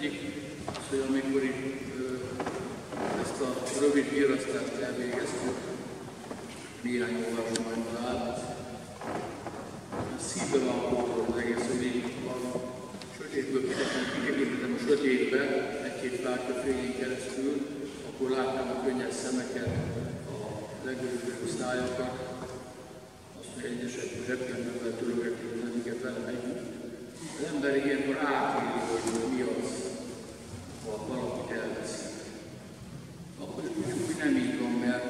egyik, az, hogy amikor itt ezt a rövid hírasztást elvégeztük, néhány olvasmány talán, szívbe van kódolva az egész, hogy még a sötétből kitekintettem a sötétbe, egy-két pártja fényén keresztül, akkor láttam a könnyes szemeket, a legőrülő szájakat, azt, hogy egyesek zsebkendővel törögetik az egyiket velem együtt. Az ember ilyenkor átéli, hogy mi az, ha valakit elveszi. Akkor is tudjuk, hogy nem így van, mert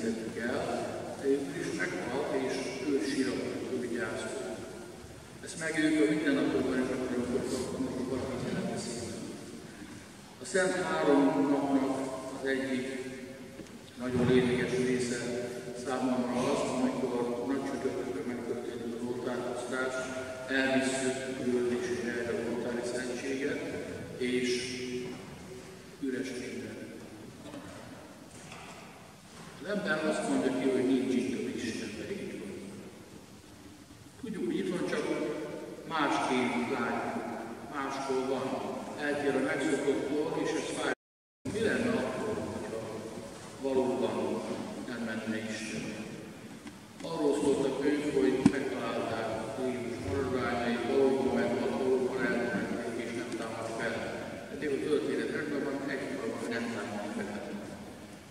veszítettük el, is meghalt, és ő síratott, ő vigyáztott. Ezt megéljük a mindennapokban, és akkor, amikor valakit elveszi. A Szent Három napnak az egyik nagyon lényeges része számomra az, amikor nagy csütörtökön megtörténik az oltárhoztás, elviszük üldésre erre a oltári szentséget, és üres minden. Az ember azt mondja ki, hogy nincs itt a Isten, pedig itt van. Tudjuk, hogy itt van, csak másként látjuk, máshol van. Eltér a megszokottól, és ez fáj. Mi lenne akkor, hogyha valóban nem menne Isten? Arról szólt a könyv, hogy megtalálták Jézus maradványait, valóban meghalt, valóban elmentek, és nem támad fel. Eddig a történet rendben egy valóban nem támad fel.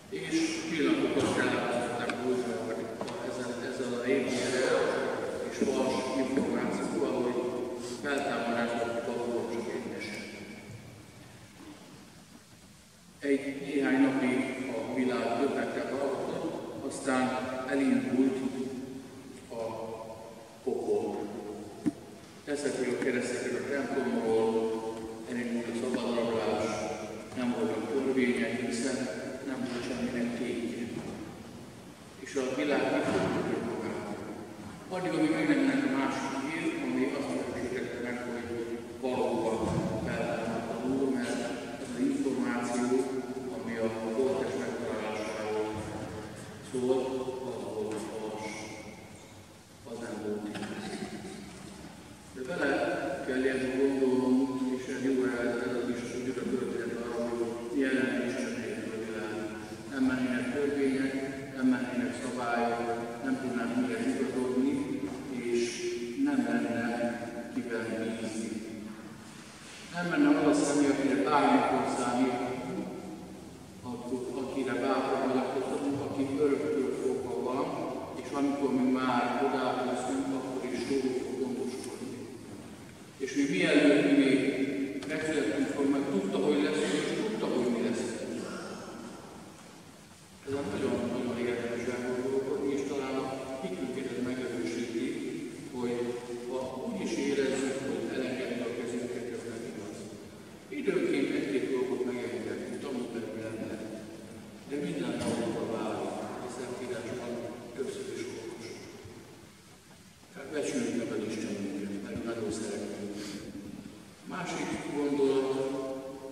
És pillanatokat elháztatták Józsefnek ezzel, ezzel a rémhírrel és vals információval, hogy feltámadások valóban csak egy eset. Egy napig a világ többekkel hallgatott, aztán elindult a pokol. Ezekről a keresztekről a templomról, elindult a szabadrablás, nem voltak törvények, hiszen nem volt semminek tétje. És a világ kifogja magát. Addig, amíg meg nem lenne a másik hír, ami azt erősítette meg, hogy valóban feltámadt a Úr, mert ez az információ, ami a holtes megtalálásáról szól, az volt valós. Az nem volt igaz. De bele kell ilyenkor gondolnunk, és ez jó ez az is, hogy a történet arra, hogy milyen lenne Isten nélkül a világ. Nem mennének törvények, nem mennének szabályok, nem tudnánk mihez igazodni, és nem lenne kivel bízni. Nem menne az a személy, akire bármikor számíthatunk, akire bátran nyilatkozhatunk, aki öröktől fogva van, és amikor mi már odállítunk, akkor is róluk fog gondoskodni. És mi mielőtt mi még megszülettünk volna, meg tudta, hogy lesz, és tudta, hogy mi lesz. Ez a nagyon-nagyon érdekes elgondolkodni, és talán a hitünket ez megerősíti, hogy ha úgy is érezzük, hogy elengedni a kezünket, ez nem igaz. Időnként egy-két dolgot megengedünk, tanulni lenne, de minden napra válik, a Szentírásban többször is olvasunk. Tehát becsüljük meg az Istenünket, mert nagyon szeretünk. Másik gondolat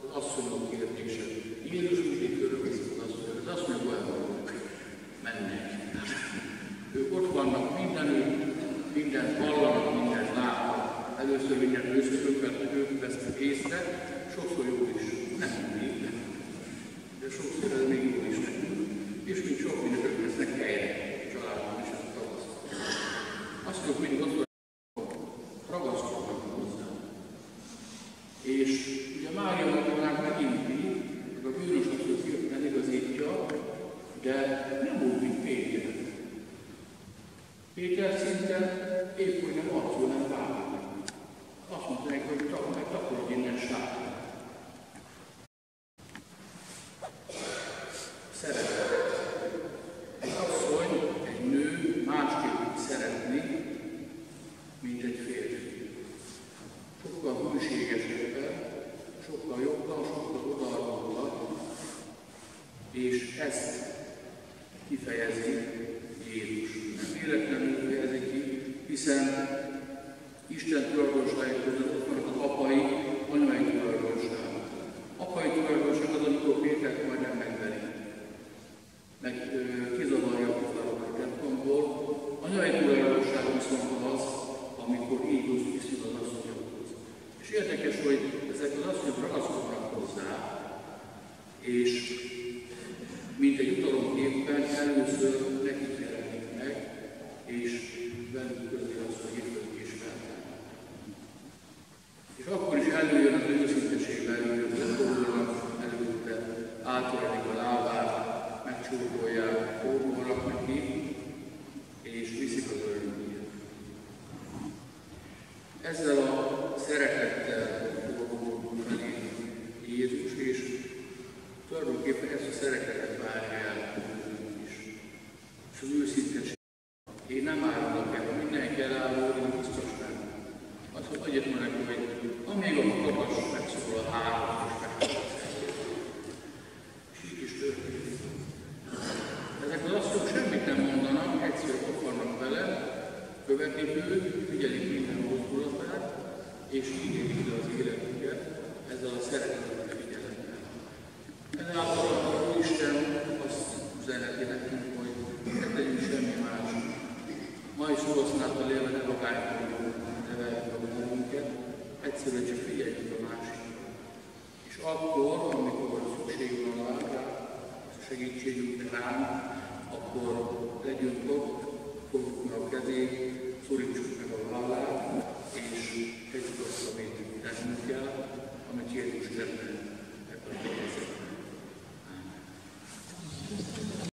az asszonyok kérdése. Jézus mindig körülbelül az asszonyok. Az asszonyok olyan vannak, mennek. Ők ott vannak mindenütt, mindent hallanak, mindent látnak. Először mindent őszököket, ők vesznek észre, sokszor jó is. Nem mindig, de sokszor ez még jó is nekünk. És mint sok mindent vesznek helyre, családban is ezt tapasztalunk. Azt mondjuk, mindig ott ragaszkodnak hozzá. És ugye Mária Magdalánát meginti, meg a bűnösnek között igazítja, de nem úgy, mint Péter. Péter szinte épp hogy nem arcul, nem válik. Azt mondta neki, hogy tak, meg taporodj innen sátán. Szeretet. Egy asszony, egy nő másképp szeretni, mint egy férfi. Sokkal hűségesebben, sokkal jobban, sokkal és ezt kifejezi Jézus. Nem véletlenül fejezi ki, hiszen Isten tulajdonságok között ott vannak az apai, anyai tulajdonság. Apai tulajdonság az, amikor Pétert majdnem megveri. Meg kizavarja a a templomból. Anyai tulajdonság viszont az, amikor Jézus viszont az asszonyokhoz. És érdekes, hogy ez ezek az asszonyok ragaszkodnak hozzá, és mint egy utalomképpen először nekik jelenik meg, és velük közé azt, hogy jövők is feltámad. És akkor is előjön az őszinteség előjön, hogy dolgoznak előtte, átjelenik a lábát, megcsúrkolják, fordulnak neki, és viszik az örömét. Ezzel a szeretettel fordul felé Jézus, és tulajdonképpen ezt a szeretetet várja el tőlünk is. És az őszinteség. Én nem árulok el, mindenki elálló, én biztos nem. Azt annyit mondok, hogy amíg a kakas megszól a három, és És így is történik. Ezek az asszonyok semmit nem mondanak, egyszerűen vannak vele, követik őt, figyelik minden mozdulatát, és így élik az életüket ezzel a szeretettel figyelemmel. Ezáltal Isten azt üzeneti nekünk, ne tegyünk semmi más. Ma is olvasznál a lélve magányból neveljük a bennünket, egyszerűen csak figyeljünk a másikra. És akkor, amikor szükség van rá, segítségünk ránk, akkor legyünk ott, fogjuk meg a kezét, szorítsuk meg a vállát, és tegyük azt, amit tennünk kell, amit Jézus tenne